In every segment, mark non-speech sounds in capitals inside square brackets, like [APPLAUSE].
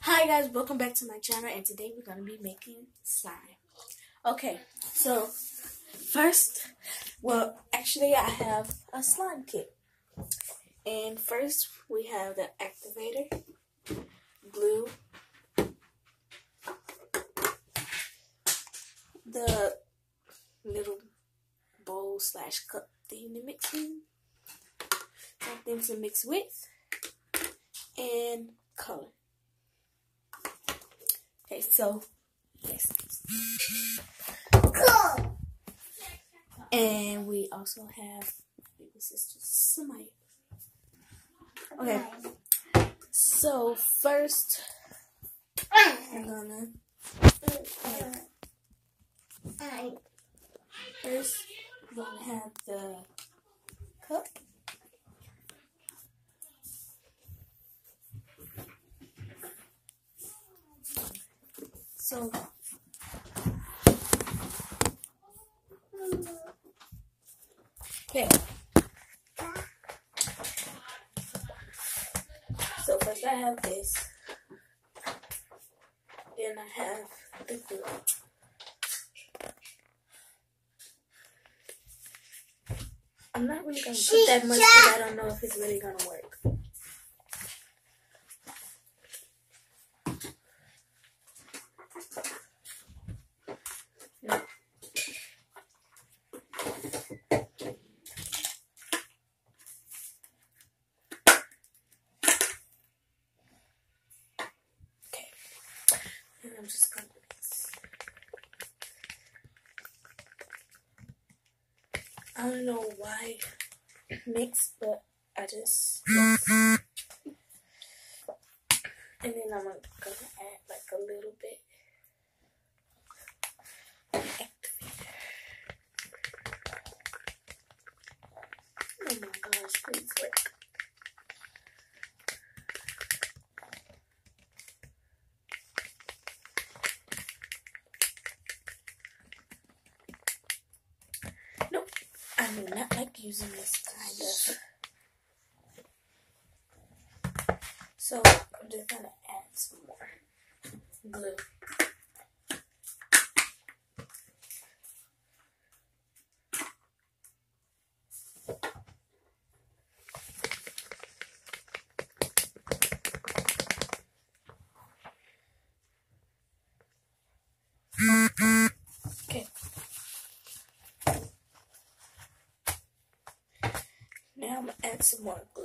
Hi guys, welcome back to my channel and today we're going to be making slime. Okay, so first, well actually I have a slime kit. And first we have the activator, glue, the little bowl slash cup thing to mix in, something to mix with, and color. Okay, so yes. And we also have baby sister Samaya. Okay. So first I'm gonna first we're gonna have the cup. So okay. So first I have this. Then I have the glue. I'm not really gonna put that much because I don't know if it's really gonna work. No. Okay. And I'm just gonna. I don't know why mix, but I just. And then I'm gonna add like a little bit. Activator. Oh my gosh, please work. Nope, I do not like using this kind of. So I'm just gonna add some more glue. Okay. Now I'm gonna add some more glue.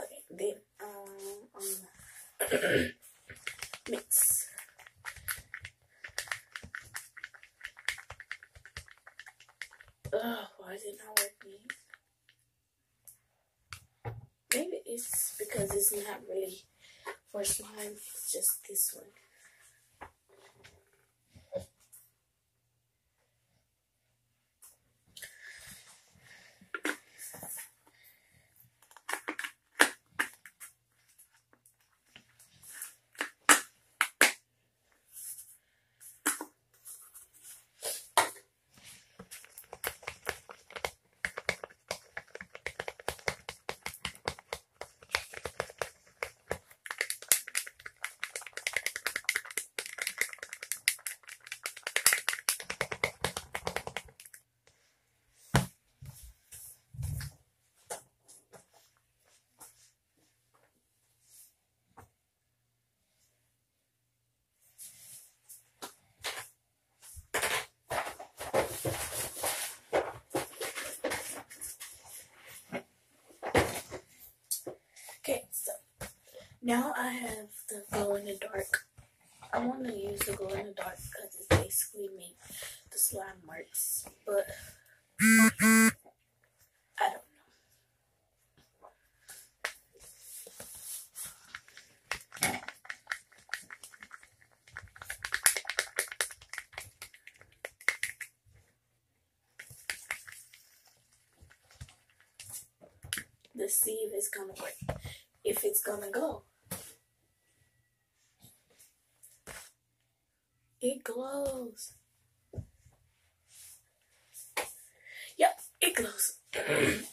Okay, then um, I'm [CLEARS THROAT] gonna mix. Ugh, why is it not working? Maybe because it's not really for slime, it's just this one. Okay, so now I have the glow in the dark. I want to use the glow in the dark because it's basically make the slime works, but I don't know. the sieve is gonna work. If it's gonna go. It glows. Yep, it glows. [CLEARS THROAT]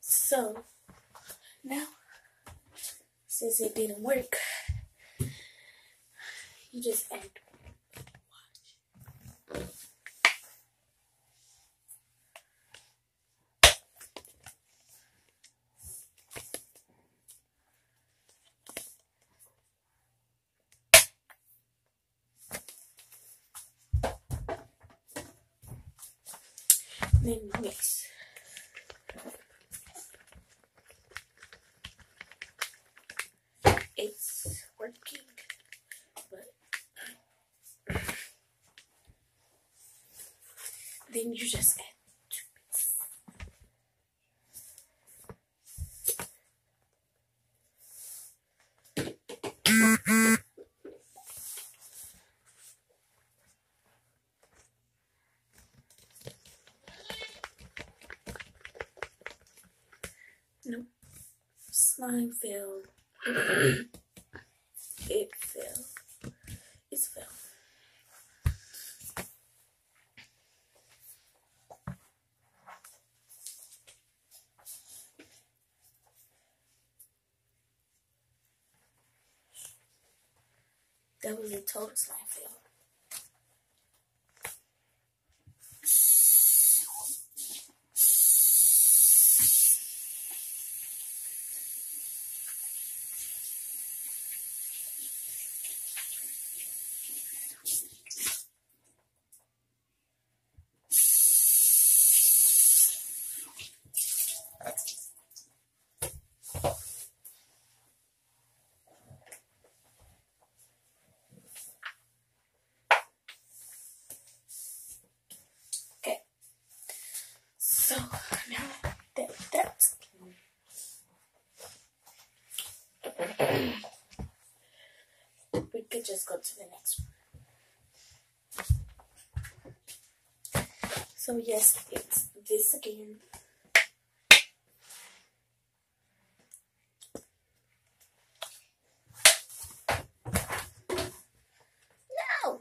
so now since it didn't work, you just add then mix. It's working, but then you just Slime fell. it fell. It's fell. That was a total slime fail. Okay. So now that that's we could just go to the next one. So yes, it's this again. No.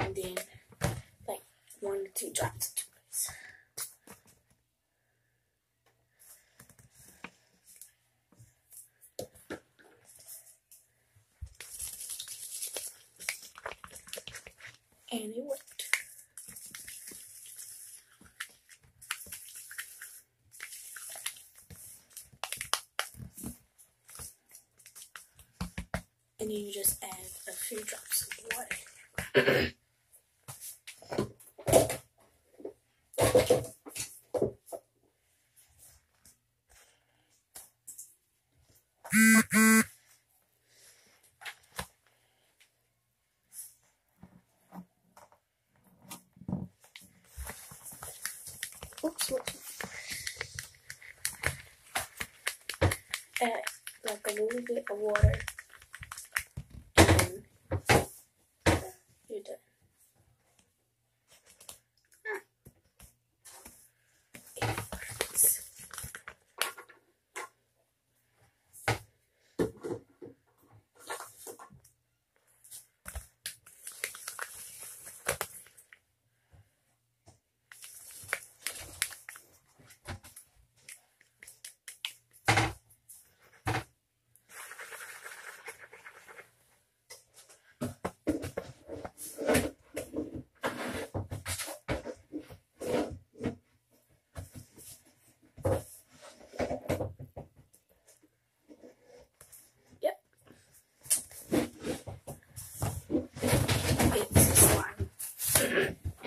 and then like one two drops of toothpaste. And it worked. And then you just add a few drops of water. Oops. Add uh, like a little bit of water.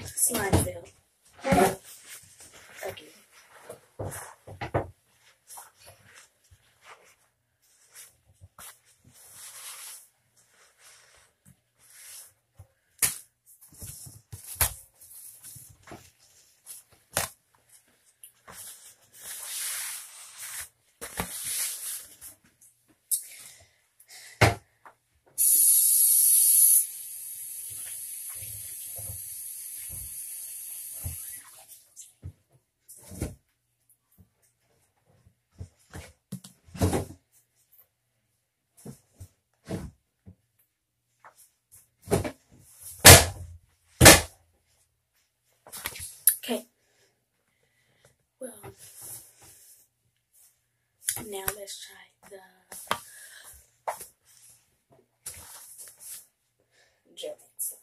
slides Now let's try the German slime.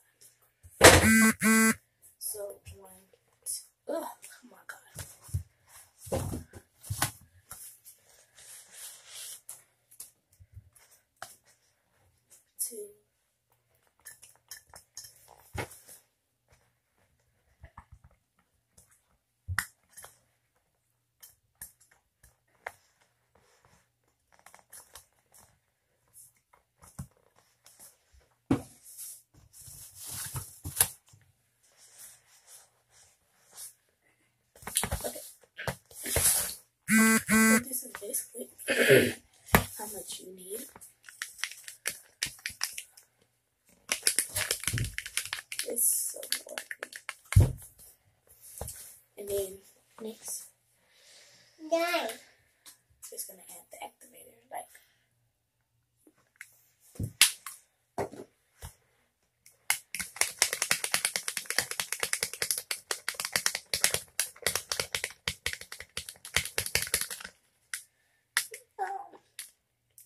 this is basically [CLEARS THROAT] how much you need. It's so working. And then next, nine. Just gonna add the activator, like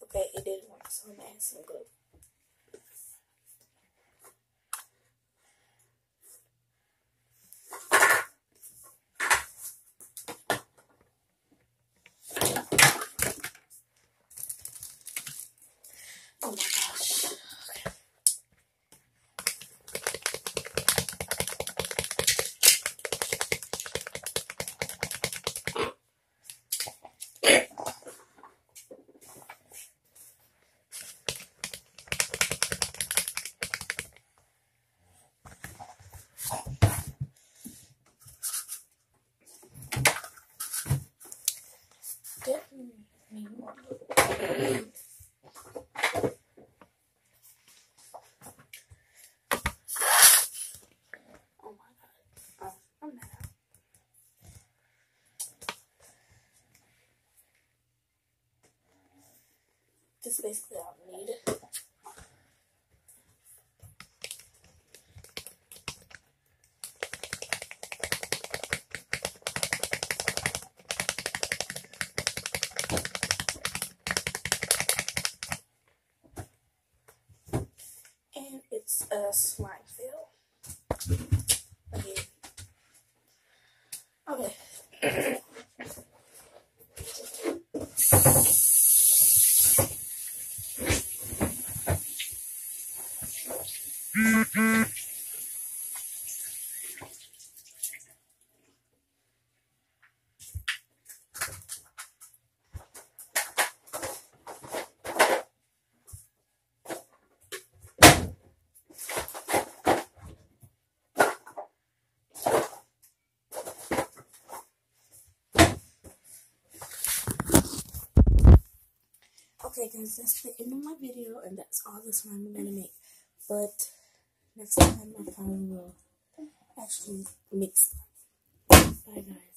Okay, it didn't work, so I'm gonna add some glue. Oh my gosh. Definitely more. Oh my god. Oh, I'm mad. This is basically all I need. And it's a slime fill. Again. Okay. Okay guys, that's the end of my video and that's all the slime I'm gonna make. But next time I probably will actually mix. Bye guys.